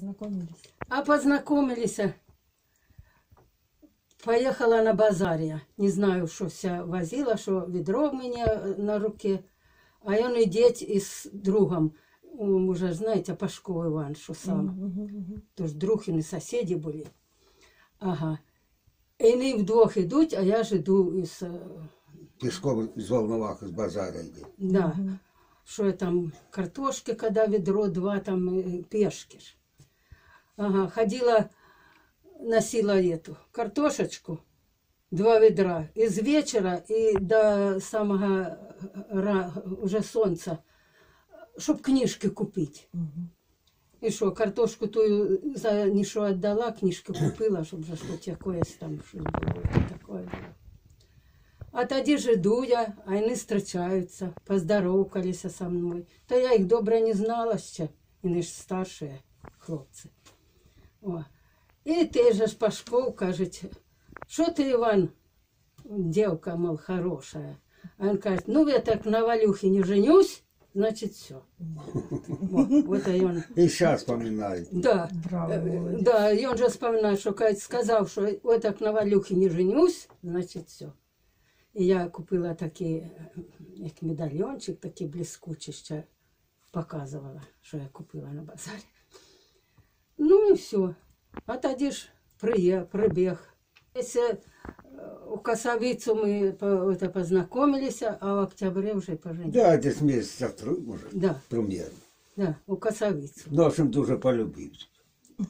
Познакомились. А познакомились. Поехала на базар я. Не знаю, що ся возила, що відро в мене на руке. А він йдеть із другом. М, Уже знаєте, Пашко Іван, що сам. Мгм, мгм. Тож друг і сусіди були. Ага. І вони вдвох йдуть, а я ж іду із, е, Пешком из Волноваха, с базара иди. да, що я там, картошки, коли відро, два там е, пешки ж. Ага, ходила, носила эту картошечку, два ведра, із вечора і до самого ра, уже сонця, щоб книжки купити. Мгм. І що, картошку ту за ніщо віддала, книжки купила, щоб вже хоч якоїсь там щось було таке було. А тоді ж іду я, а вони зустрічаються, поздоровкалися со мною. Та я їх добре не знала ще, вони ж старші хлопці. О. І той же ж Пашков кажуть, що ти, Іван, дівка, мол, хороша. А він каже, ну я так на Валюхі не женюсь, значить все. Вот, вот и он. И сейчас вспоминает. Да. Браво, Э, молодец. Да, и он же вспоминает, что Кать сказал, что вот так на Валюхе не женюсь, значит все. І я купила такий, е, як медальйончик, такий блискучий, ще показувала, що я купила на базарі. Ну і все. А тоді ж приє, прибіг. Десь е, у Косовицу ми по- это, познакомились, а в октябре вже поженились. Да, десь месяца три, може, Да, примерно. да, у Косовицу. Ну, в общем, дуже полюбився.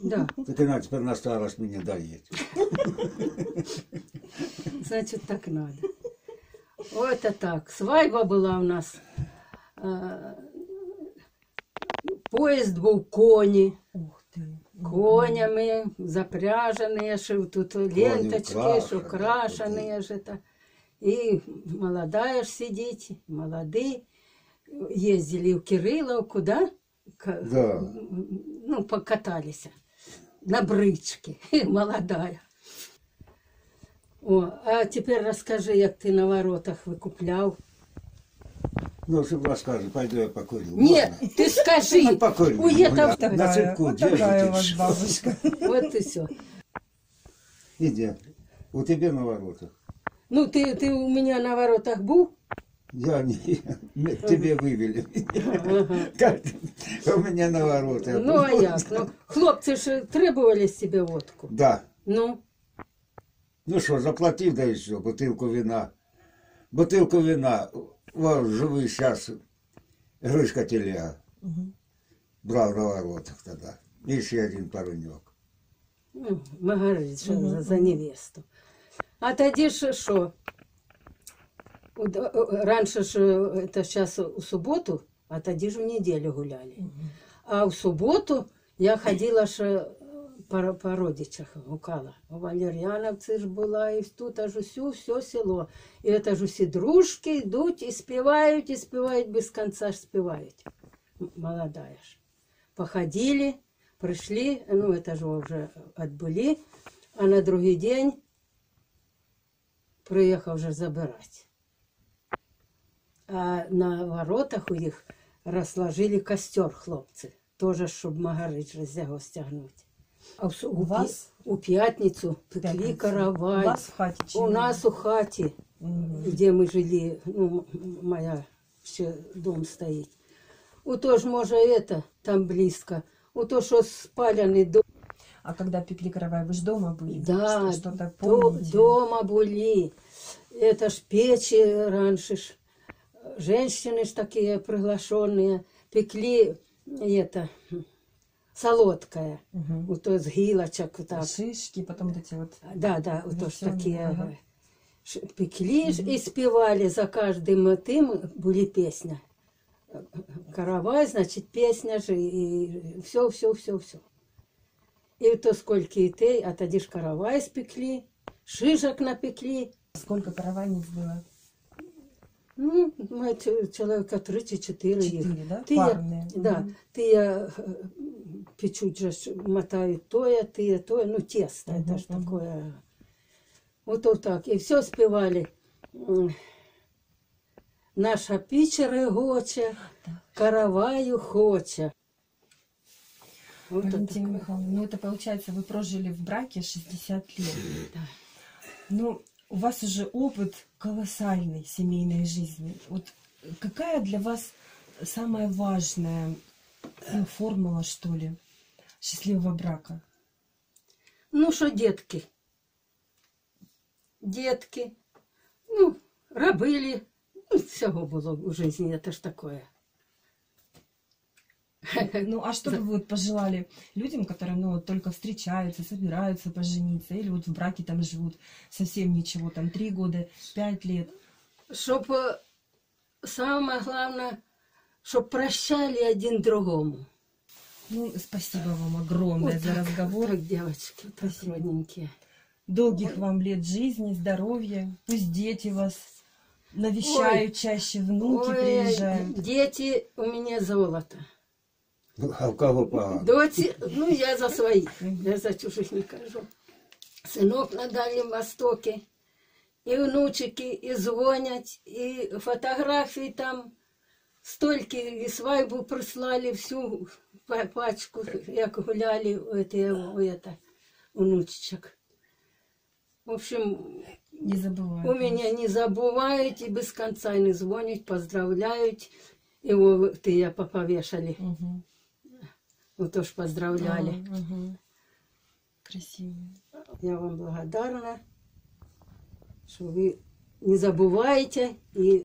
Да. Так і на тепер на старость мені дає. Значит, так надо. Вот это так. Свадьба была у нас. А, Поезд був коні, Ух ты. конями запряжені, що тут ленточки, украшені, що украшені. ж это. И молодая ж сидить, молодые. Ездили в Кирилловку, да? К- Да. Ну, покатались на бричке, молодая. О, а тепер розкажи, як ти на воротах викупляв. Ну, щоб розкажу, пойду я покурю. Ні, Можна? ти скажи. Ну, покурю. Ой, Ну, это- на- На Такая, цепку вот такая у вас держите. бабушка. От і все. Иди. У тебе на воротах. Ну, ти, ти у мене на воротах був? Я не... мы- Тебе вывели. Ага. Как ты? У меня на воротах. Ну, а як? Ну, хлопці ж требували з тебе водку. Да. Ну, Ну що, заплатив, да і все, бутилку вина. Бутилку вина. О, живий зараз. Гришка телега. Мгм. Брав на воротах тоді. І ще один пареньок. ну Магарич за, за невесту. А тоді ж що? У- д- Раніше ж е, це зараз у суботу, а тоді ж в неділю гуляли. А в суботу я ходила ще по, по родичах гукала. У Валер'яновці ж була, і тут аж усю, все село. І це ж усі дружки йдуть і співають, і співають без кінця ж співають. М- Молодая ж. Походили, пришли, ну это же уже отбыли, а на другий день приїхав вже забирати. А на воротах у них розложили костер хлопці, теж, щоб Магарич його стягнути. А в, су- У у, пі- вас? у п'ятницю пекли Пятница. каравай. У вас в хате У чем? нас у хаті, Мгм. де ми жили, ну, м- моя ще дом стоїть. У то ж, може, это, там близько. У то, що спалений дом. А когда пекли каравай, вы же дома были? Да, Что-то до, помните? дома були. Это ж печи раньше ж. Женщины ж такие приглашенные пекли это солодкое. Мгм. Вот то с гилочек так. Шишки, потом вот эти вот... Да, да, вот то ж Вершины, такие ага. ага. ш- пекли ж и спевали за каждым тем были песня. Каравай, значит, песня же, и все, все, все, все. И то сколько и те, а тоді ж каравай спекли, шишок напекли. Сколько каравайниц было? Ну, ми ч- чоловіка три чи чотири їх. Четыре, да? Ти я, Парные. да, Мгм. ти я печуть же тоя, ти я тоя, ну тесто, это ж мгм. такое. Вот вот так. И все спевали. Наша піч регоче, караваю хоче. Вот это Валентина такое. Михайловна, ну это получается, вы прожили в браке 60 лет. Да. Ну, у вас уже опыт колоссальной семейной жизни. Вот какая для вас самая важная ну, формула, что ли, счастливого брака? Ну що, дітки? Дітки. Ну, робили. Ну, всього було в житті, це ж таке. Ну, а что бы вы вот пожелали людям, которые, ну, вот только встречаются, собираются пожениться, или вот в браке там живут совсем ничего, там, три года, пять лет? Щоб е, саме головне, щоб прощали один другому. Ну, спасибо вам огромное Вот за так, разговор. Так, девочки, так Спасибо. родненькие. Долгих вам лет жизни, здоровья. Пусть дети вас навещают чаще, внуки Ой, приезжают. дети у меня золото. А в кого погано? Доці, ну я за своїх, я за чужих не кажу. Синок на Дальнім Востокі, і внучики, і дзвонять, і фотографії там стільки, і свайбу прислали всю па- пачку, як гуляли у этой, у это, внучечек. В общем, Не забывайте. у меня не забувають і без конца не дзвонять, поздравляють. Його ти я повішали. Мгм. Вот ж поздравляли. Ага, ага. Красиво. Я вам благодарна, что вы не забываете и